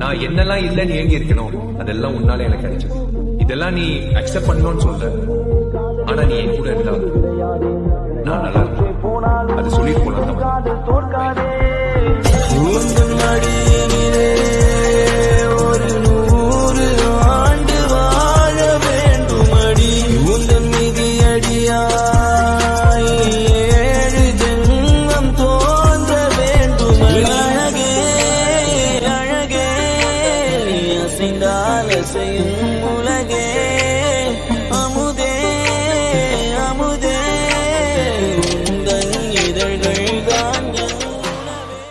நான் என்னெல்லாம் இல்லைன்னு ஏங்கி இருக்கணும் அதெல்லாம் உன்னால எனக்கு கிடைச்சது. இதெல்லாம் நீ அக்செப்ட் பண்ணணும்னு சொல்ற. ஆனா நீ என் கூட இருந்தா நான் நல்லா இருப்பேன். அது சொல்லிட்டு போலாம் sindal é seyum